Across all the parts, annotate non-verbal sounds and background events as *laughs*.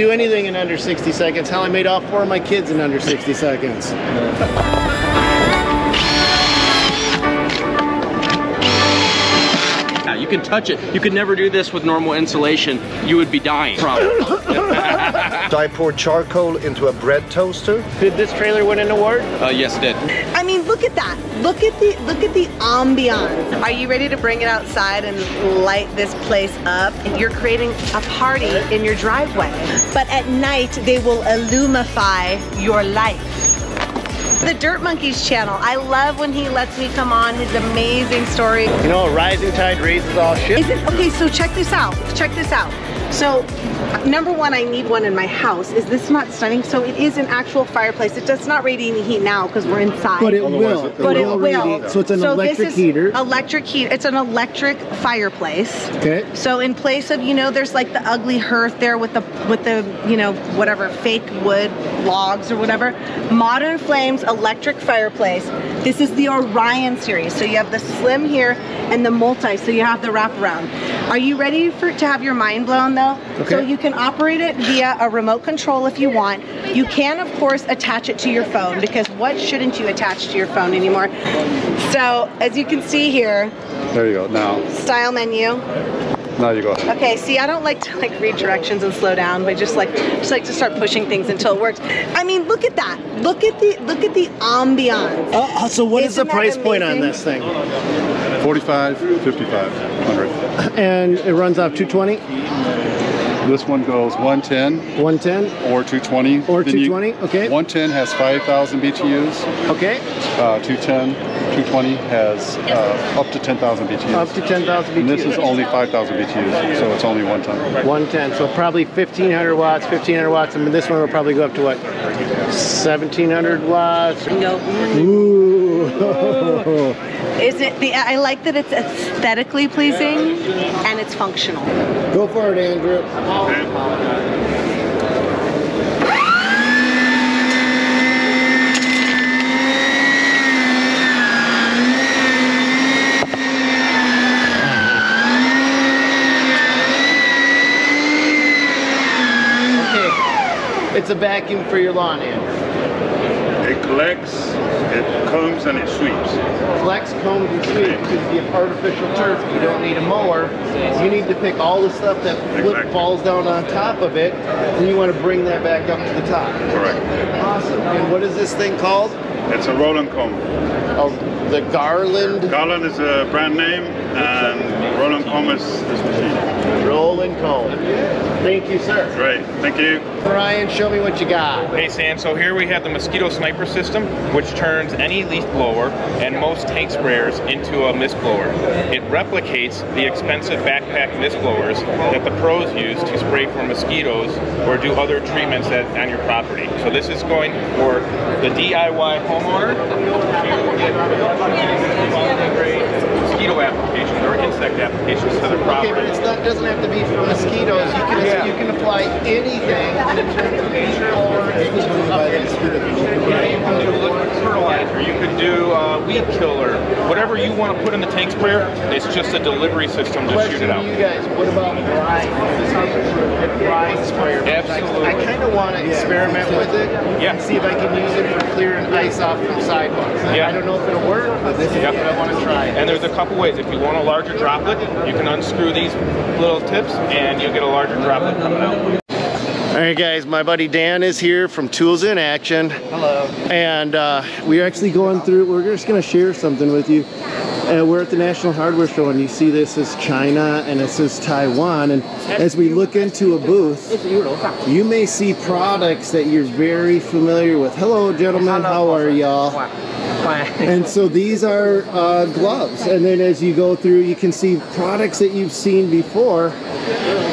do anything in under 60 seconds. How I made all four of my kids in under 60 seconds. Yeah, you can touch it. You could never do this with normal insulation. You would be dying. Probably. *laughs* I pour charcoal into a bread toaster? Did this trailer win an award? Uh, yes, it did. I mean, look at that. Look at the look at the ambiance. Are you ready to bring it outside and light this place up? You're creating a party in your driveway. But at night, they will illumify your life. The Dirt Monkeys channel. I love when he lets me come on his amazing story. You know, a rising tide raises all ships. Is it okay? So check this out. Check this out. So, number one, I need one in my house. Is this not stunning? So it is an actual fireplace. It does not radiate any heat now because we're inside. But it will. But it will. So it's an this electric is heater. Electric heat. It's an electric fireplace. Okay. So in place of you know, there's like the ugly hearth there with the with the you know whatever fake wood logs or whatever. Modern Flames electric fireplace. This is the Orion series. So you have the slim here and the multi. So you have the wraparound. Are you ready for to have your mind blown though? Okay. So you can operate it via a remote control if you want. You can of course attach it to your phone because what shouldn't you attach to your phone anymore? So as you can see here, There you go. Now, style menu. now you go. Okay, see, I don't like to like read directions and slow down, but just like just like to start pushing things until it works. I mean, look at that. Look at the look at the ambiance. Uh, so what is Isn't the price point on this thing? 45, 5500. And it runs off 220, This one goes 110 110, or 220. Or Then you- 220, okay. 110 has 5,000 BTUs. okay? Uh, 210, 220 has uh, up to 10,000 BTUs. Up to 10,000 And this is only 5,000 BTUs, so it's only one ton. 110, so probably 1500 watts, 1500 watts, and this one will probably go up to what? 1700 watts. No. Ooh. *laughs* Is it the I like that it's aesthetically pleasing and it's functional. Go for it, Andrew. Okay, it's a vacuum for your lawn, Andrew. It collects, it combs, and it sweeps. Flex combs and sweeps to be an artificial turf. You don't need a mower. You need to pick all the stuff that Exactly. falls down on top of it, and you want to bring that back up to the top. Correct. Awesome. And what is this thing called? It's a roll and comb. Oh, the Garland Garland is a brand name, and roll and comb is this machine. Roll and Comb. Thank you, sir. Great. Thank you. Ryan, show me what you got. Hey Sam, so here we have the Mosquito Sniper system, which turns any leaf blower and most tank sprayers into a mist blower. It replicates the expensive backpack mist blowers that the pros use to spray for mosquitoes or do other treatments at, on your property. So this is going for the DIY homeowner to get applications or insect applications to their Okay, but it doesn't have to be for mosquitoes. You can Yeah. you can apply anything in terms of Yeah, you can do liquid fertilizer, you could do uh, weed killer, whatever you want to put in the tank sprayer, it's just a delivery system to shoot Question it to out. you guys, what about brine? Brine sprayer. Absolutely. I, kind of want to experiment with it Yeah. and see if I can use it for clearing ice off from sidewalks. Yeah. I don't know if it'll work, but this is Yep. what I want to try. And there's a couple ways. If you want a larger droplet, you can unscrew these little tips and you'll get a larger droplet coming out. All right, guys, my buddy Dan is here from Tools in Action. Hello. And uh, we're actually going through, we're just going to share something with you. Uh, we're at the National Hardware Show, and you see this is China and this is Taiwan. And as we look into a booth, you may see products that you're very familiar with. Hello, gentlemen. How are y'all? And so these are uh, gloves. And then as you go through, you can see products that you've seen before.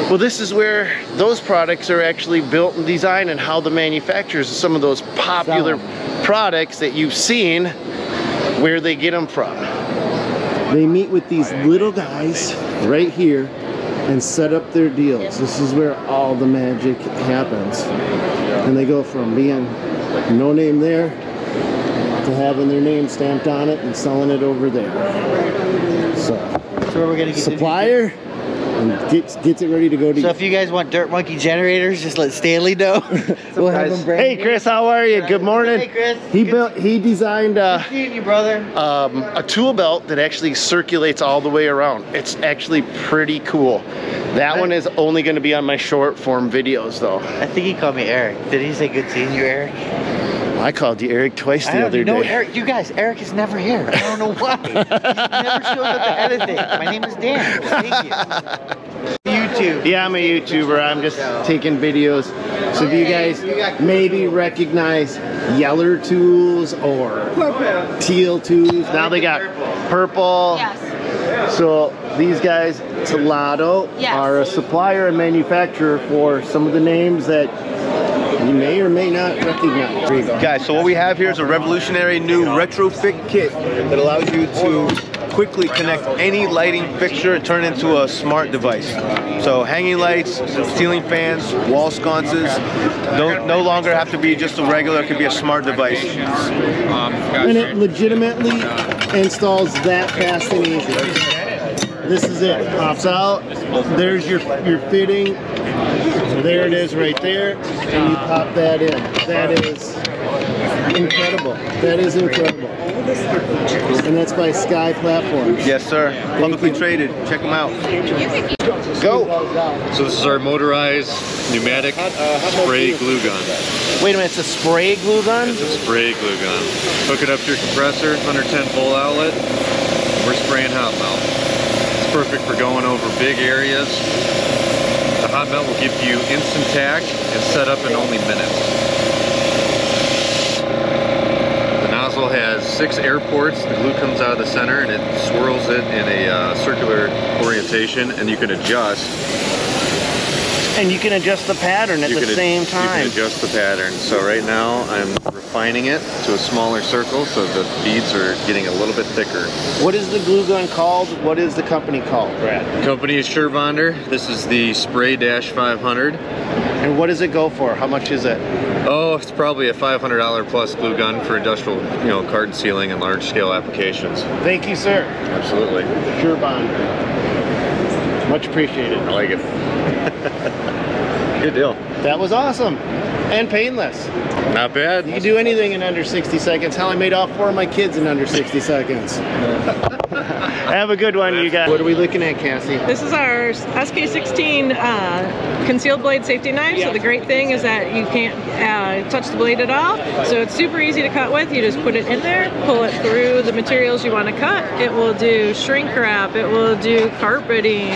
Well, this is where those products are actually built and designed and how the manufacturers of some of those popular products that you've seen, where they get them from. They meet with these little guys right here and set up their deals. This is where all the magic happens. And they go from being no name there having their name stamped on it and selling it over there. So, So we're gonna get supplier, and gets gets it ready to go to. So if you guys want Dirt Monkey generators, just let Stanley know. *laughs* we'll have them bring. Hey Chris, how are you? Good morning. Hey Chris. He built. He designed uh, Seeing you, brother. um, a tool belt that actually circulates all the way around. It's actually pretty cool. That one is only going to be on my short form videos though. I think he called me Eric. Did he say good seeing you, Eric? I called you Eric twice the don't other know day. Eric. You guys, Eric is never here. I don't know why. he never shows up to anything. My name is Dan. Thank you. *laughs* YouTube. Yeah, I'm a YouTuber. I'm just taking videos. So if you guys maybe recognize Yeller tools or teal tools, now they got purple. Yes. So these guys, Tolado, Yes. are a supplier and manufacturer for some of the names that you may or may not recognize. There you go. Guys, so what we have here is a revolutionary new retrofit kit that allows you to quickly connect any lighting fixture and turn it into a smart device. So hanging lights, ceiling fans, wall sconces, no, no longer have to be just a regular, it could be a smart device. Um, and it legitimately installs that fast and easy. This is it. Pops out. There's your your fitting. There it is right there. And you pop that in. That is incredible. That is incredible. And that's by SKYX Platforms. Yes, sir. Publicly traded. Check them out. Go. So this is our motorized pneumatic uh, spray glue gun. Wait a minute, it's a spray glue gun? It's a spray glue gun. Hook it up to your compressor, 110 volt outlet. We're spraying hot melt. It's perfect for going over big areas. Hot melt will give you instant tack and set up in only minutes. The nozzle has six air ports. The glue comes out of the center and it swirls it in a uh, circular orientation and you can adjust And you can adjust the pattern at you the can ad- same You time. can adjust the pattern. So right now I'm refining it to a smaller circle so the beads are getting a little bit thicker. What is the glue gun called? What is the company called, Brad? Company is Surebonder. This is the Spray Dash 500. And what does it go for? How much is it? Oh, it's probably a $500 plus glue gun for industrial, you know, carton sealing and large scale applications. Thank you, sir. Absolutely. Sure bond. Much appreciated. I like it. *laughs* Good deal. That was awesome. And painless. Not bad. You can do anything in under 60 seconds. How I made all four of my kids in under 60 seconds. *laughs* *laughs* Have a good one, you guys. What are we looking at, Cassie? This is our SK16 uh, concealed blade safety knife. So the great thing is that you can't uh, touch the blade at all. So it's super easy to cut with. You just put it in there, pull it through the materials you want to cut. It will do shrink wrap. It will do carpeting.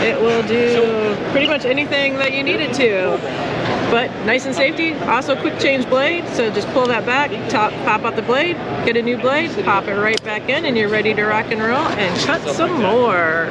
It will do pretty much anything that you need it to. But nice and safety. Also quick change blade. So just pull that back, top, pop out the blade, get a new blade, pop it right back in, and you're ready to rock and roll and cut some more.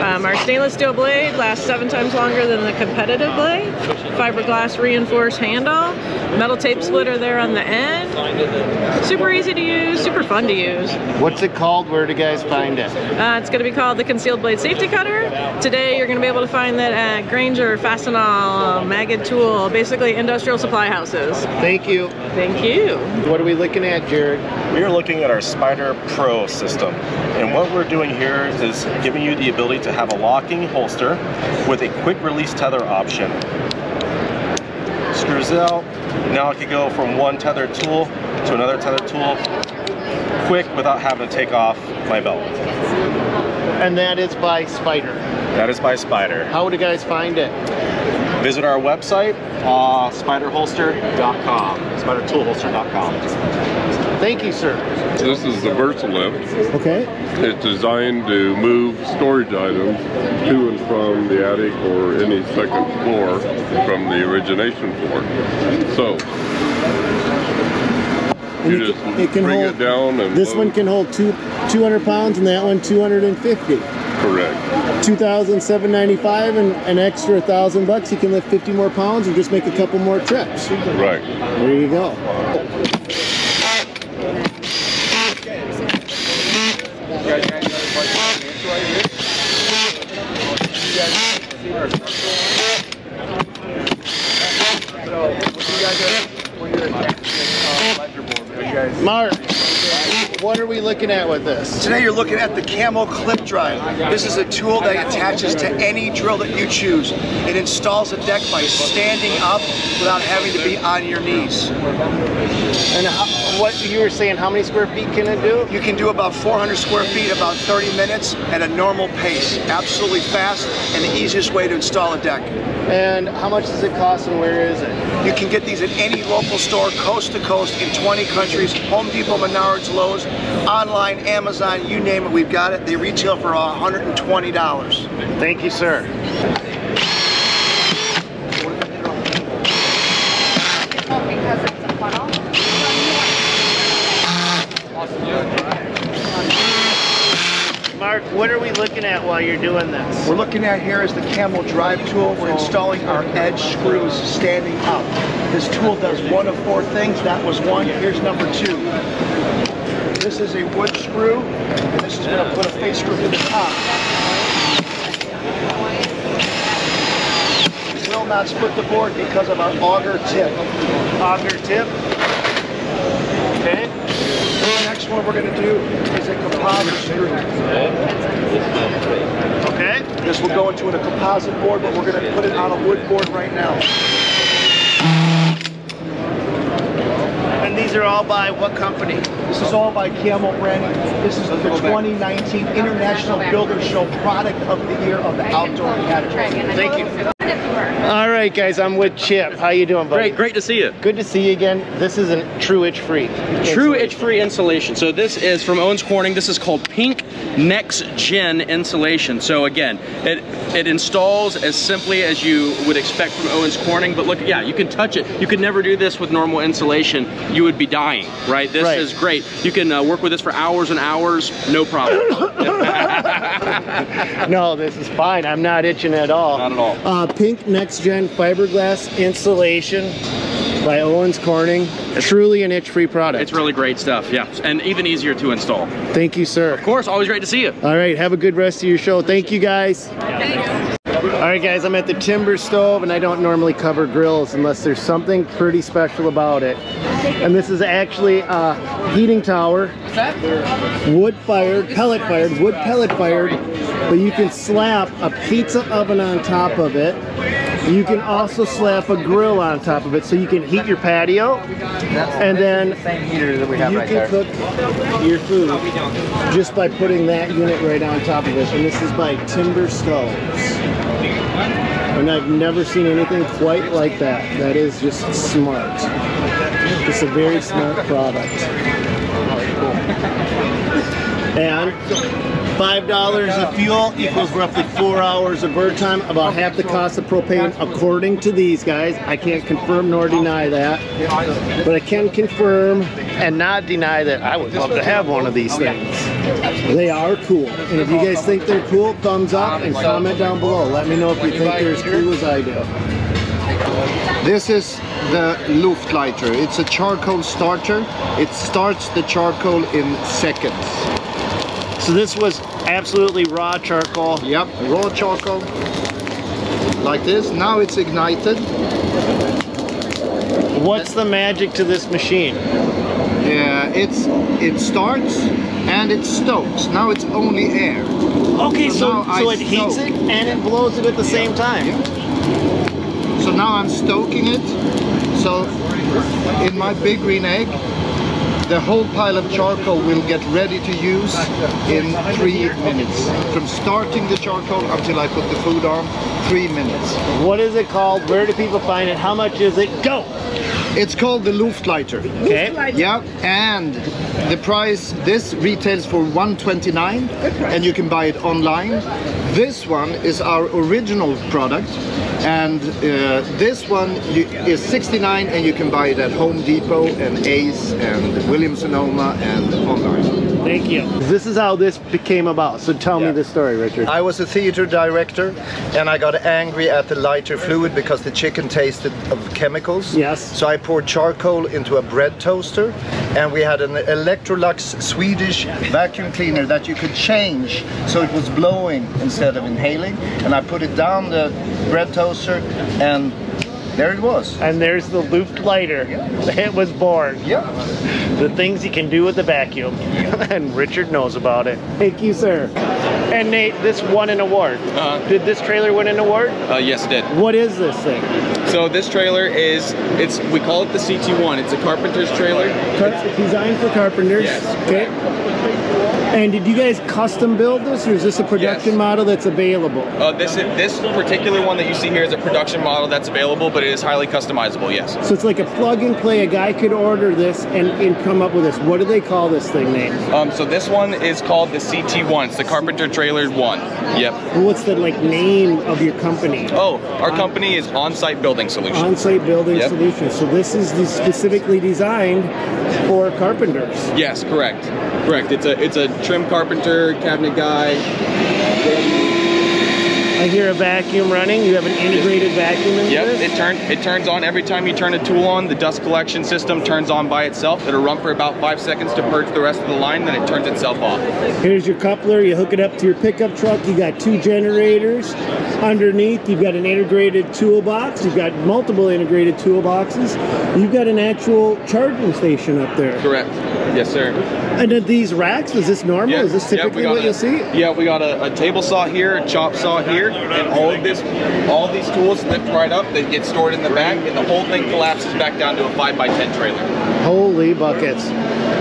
Um, our stainless steel blade lasts seven times longer than the competitive blade. Fiberglass reinforced handle, metal tape splitter there on the end. Super easy to use, super fun to use. What's it called? Where do guys find it? Uh, it's going to be called the Concealed Blade Safety Cutter. Today you're going to be able to find that at Grainger, Fastenal, Magid Tool, basically industrial supply houses. Thank you. Thank you. What are we looking at, Jared? We are looking at our Spider Pro system. And what we're doing here is giving you the ability to have a locking holster with a quick release tether option. Screws out. Now I can go from one tethered tool to another tethered tool quick without having to take off my belt. And that is by Spider. That is by Spider. How would you guys find it? Visit our website, uh, spiderholster.com, spidertoolholster.com. Thank you, sir. This is the VersaLift. Okay. It's designed to move storage items to and from the attic or any second floor from the origination floor. So you just It can bring hold. it down and This load. one can hold two, 200 pounds, and that one 250. correct. 2,795 and an extra thousand bucks. You can lift 50 more pounds or just make a couple more trips. Right. There you go what what are we looking at with this? Today you're looking at the CAMO Clip Drive. This is a tool that attaches to any drill that you choose. It installs a deck by standing up without having to be on your knees. And how, what you were saying, how many square feet can it do? You can do about 400 square feet, in about 30 minutes at a normal pace. Absolutely fast and the easiest way to install a deck. And how much does it cost and where is it? You can get these at any local store, coast to coast, in 20 countries. Home Depot, Menards, Lowe's, online, Amazon, you name it, we've got it. They retail for $120. Thank you, sir. Mark, what are we looking at while you're doing this? We're looking at here is the CAMO Drive tool. We're installing our edge screws standing up. This tool does one of four things. That was one. Here's number two. This is a wood screw, and this is going to put a face screw to the top. It will not split the board because of our auger tip. Auger tip. Okay. The next one we're going to do is a composite screw. Okay. This will go into a composite board, but we're going to put it on a wood board right now. And these are all by what company? This is all by Camel Branding. This is the 2019 International Builder Show Product of the Year of the Outdoor category. Thank you. All right, guys, I'm with Chip. How you doing, buddy? Great, great to see you. Good to see you again. This is a true itch-free. True itch-free insulation. So this is from Owens Corning. This is called Pink Next Gen insulation. So again, it it installs as simply as you would expect from Owens Corning. But look, yeah, you can touch it. You could never do this with normal insulation. You would be dying, right? This Right. is great. You can uh, work with this for hours and hours, no problem. *laughs* *laughs* no, this is fine. I'm not itching at all. Not at all. Uh, Pink Next Gen fiberglass insulation by Owens Corning. Truly an itch-free product. It's really great stuff, yeah, and even easier to install. Thank you, sir. Of course, always great to see you. All right, have a good rest of your show. Thank you, guys. All right, guys, I'm at the timber stove, and I don't normally cover grills unless there's something pretty special about it. And this is actually a heating tower, wood fired, pellet fired, wood pellet fired, but you can slap a pizza oven on top of it. You can also slap a grill on top of it so you can heat your patio. And then same heater that we have you right can there. cook your food just by putting that unit right on top of it. And this is by Timber Stoves. And I've never seen anything quite like that. That is just smart. It's a very smart product. And five dollars of fuel equals roughly four hours of bird time, about half the cost of propane, according to these guys. I can't confirm nor deny that, but I can confirm and not deny that I would love to have one of these things. They are cool, and if you guys think they're cool, thumbs up and comment down below. Let me know if you think they're as cool as I do. This is the Looftlighter. It's a charcoal starter. It starts the charcoal in seconds. So this was absolutely raw charcoal. Yep, raw charcoal. Like this. Now it's ignited. What's the magic to this machine? Yeah, it's it starts and it stokes. Now it's only air. Okay, so so I it heats it and it blows it at the same time. So now I'm stoking it. So in my big green egg, the whole pile of charcoal will get ready to use in three minutes. From starting the charcoal until I put the food on, three minutes. What is it called? Where do people find it? How much is it? Go! It's called the Looftlighter. Okay. Yeah, and the price, this retails for 129 and you can buy it online. This one is our original product and uh, this one you, is 69 and you can buy it at Home Depot and Ace and Williams Sonoma and online. Thank you. This is how this became about. So tell me the story, Richard. I was a theater director and I got angry at the lighter fluid because the chicken tasted of chemicals. Yes. So I poured charcoal into a bread toaster and we had an Electrolux Swedish vacuum cleaner that you could change so it was blowing instead of inhaling. And I put it down the bread toaster and there it was. And there's the Looftlighter. It was born. Yep. The things you can do with the vacuum. *laughs* and Richard knows about it. Thank you, sir. And Nate, this won an award. Uh-huh. Did this trailer win an award? Uh, yes, it did. What is this thing? So this trailer is, it's we call it the CT1. It's a carpenter's trailer. Car- designed for carpenters. Yes. Okay. And did you guys custom build this, or is this a production Yes. model that's available? Uh, this this particular one that you see here is a production model that's available, but it is highly customizable. Yes. So it's like a plug and play. A guy could order this and, and come up with this. What do they call this thing, Nate? Um, so this one is called the CT1. It's the Carpenter Trailer One. Yep. What's the like name of your company? Oh, our company is On-Site Building Solutions. On-site building Yep. solutions. So this is the- specifically designed for carpenters. Yes, correct. Correct. It's a it's a trim carpenter, cabinet guy. I hear a vacuum running. You have an integrated vacuum in Yep, this? it turn it turns on every time you turn a tool on. The dust collection system turns on by itself. It'll run for about five seconds to purge the rest of the line, then it turns itself off. Here's your coupler. You hook it up to your pickup truck. You got two generators. Underneath, you've got an integrated toolbox. You've got multiple integrated toolboxes. You've got an actual charging station up there. Correct. Yes, sir. And are these racks, is this normal? is this yeah, typically got what a- you'll see? Yeah, we got a, a table saw here, a chop saw here, and all of this, all these tools lift right up. They get stored in the back, and the whole thing collapses back down to a five by ten trailer. Holy buckets.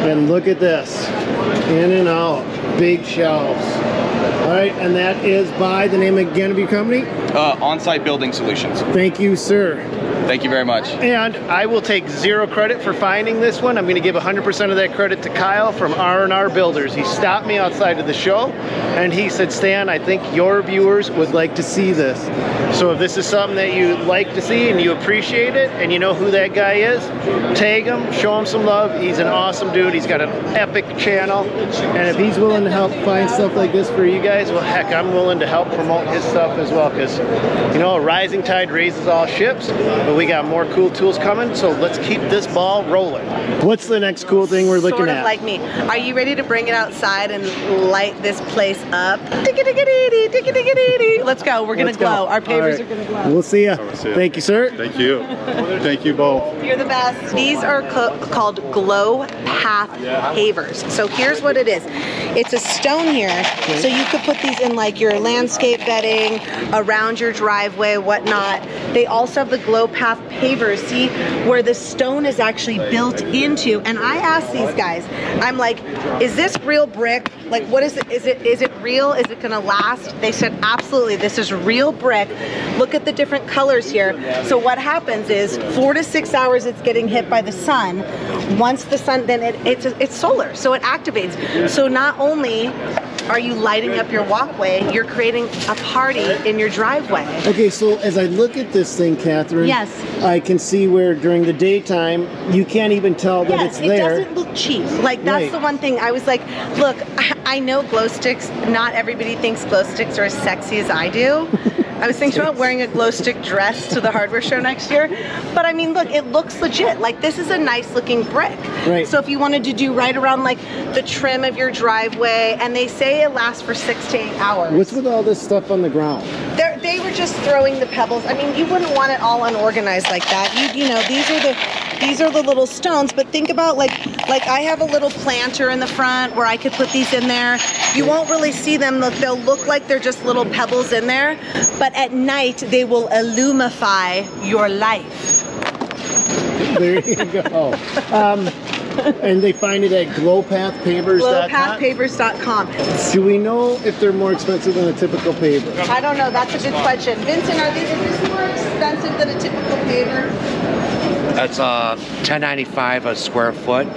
And look at this. In and out. Big shelves. All right, and that is by the name again of your company? Uh, on-site building solutions. Thank you, sir. Thank you very much. And I will take zero credit for finding this one. I'm going to give 100% of that credit to Kyle from R&R Builders. He stopped me outside of the show and he said, Stan, I think your viewers would like to see this. So if this is something that you like to see and you appreciate it and you know who that guy is, tag him, show him some love. He's an awesome dude. He's got an epic channel. And if he's willing to help find stuff like this for you guys, well, heck, I'm willing to help promote his stuff as well because, you know, a rising tide raises all ships. But we got more cool tools coming, so let's keep this ball rolling. What's the next cool thing we're looking sort of at? like me. Are you ready to bring it outside and light this place up? Digga-digga-dee-dee, digga-digga-dee-dee. Let's go. We're gonna Let's go. glow. Our pavers right. are gonna glow. We'll see ya. see ya. Thank you, sir. Thank you. Thank you both. You're the best. These are called glow path pavers. So here's what it is. It's a stone here, so you could put these in like your landscape bedding, around your driveway, whatnot. They also have the glow path pavers, see, where the stone is actually built into. And I asked these guys, I'm like, is this real brick? Like, what is it? Is it is it real? Is it gonna last? They said, absolutely. This is real brick. Look at the different colors here. So what happens is four to six hours it's getting hit by the sun. Once the sun, then it, it's it's solar, so it activates. So not only are you lighting up your walkway, you're creating a party in your driveway. Okay, so as I look at this thing, Catherine, Yes. I can see where during the daytime you can't even tell that Yes, it's it there. doesn't look cheap. Like that's Right. the one thing I was like, look, I, *laughs* I know glow sticks. Not everybody thinks glow sticks are as sexy as I do. *laughs* I was thinking about wearing a glow stick dress to the hardware show next year, but I mean, look, it looks legit. Like this is a nice looking brick. Right. So if you wanted to do right around like the trim of your driveway, and they say it lasts for six to eight hours. What's with all this stuff on the ground? They're, they were just throwing the pebbles. I mean, you wouldn't want it all unorganized like that. You you know, these are the these are the little stones. But think about like like I have a little planter in the front where I could put these in there. You won't really see them. They'll- look like they're just little pebbles in there. But at night they will illumify your life. There you go. Um, and they find it at glowpathpavers.com. Glowpathpavers.com. Do we know if they're more expensive than a typical paver? I don't know. That's a good question. Vincent, are these is this more expensive than a typical paver? That's uh, 10.95 a square foot.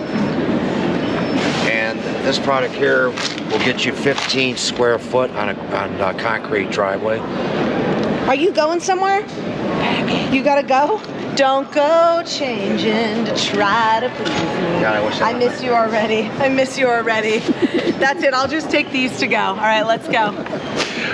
And this product here will get you 15 square foot on a, on a concrete driveway. Are you going somewhere? You gotta go? Don't go changing to try to please me. God, I wish I I miss you already. I miss you already. *laughs* That's it. I'll just take these to go. All right, let's go.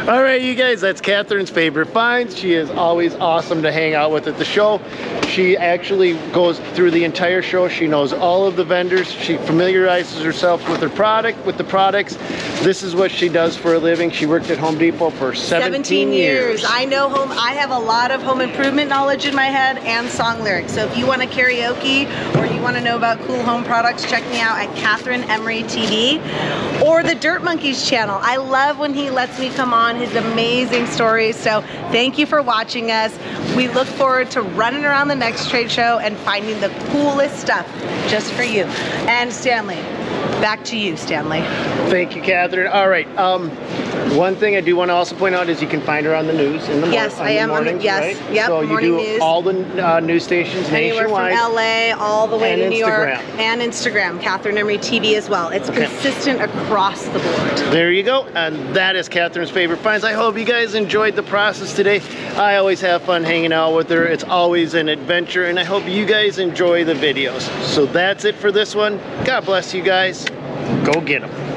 All right, you guys, that's Catherine's favorite finds. She is always awesome to hang out with at the show. She actually goes through the entire show. She knows all of the vendors. She familiarizes herself with her product, with the products. This is what she does for a living. She worked at Home Depot for 17, years. I know home. I have a lot of home improvement knowledge in my head and song lyrics. So if you want to karaoke or you want to know about cool home products, check me out at Catherine Emery TV or the Dirt Monkeys channel. I love when he lets me come on his amazing stories. So thank you for watching us. We look forward to running around the next trade show and finding the coolest stuff just for you. And Stanley, back to you, Stanley. Thank you, Catherine. All right. Um, one thing I do want to also point out is you can find her on the news in the morning. Yes, I am on the- mornings, yes, right? yep, So you do news. all the uh, news stations Anywhere from nationwide. LA all the way And to New York Instagram. and Instagram, Catherine Emery TV as well. It's Okay. consistent across the board. There you go. And that is Catherine's favorite finds. I hope you guys enjoyed the process today. I always have fun hanging out with her. It's always an adventure and I hope you guys enjoy the videos. So that's it for this one. God bless you guys. Go get them.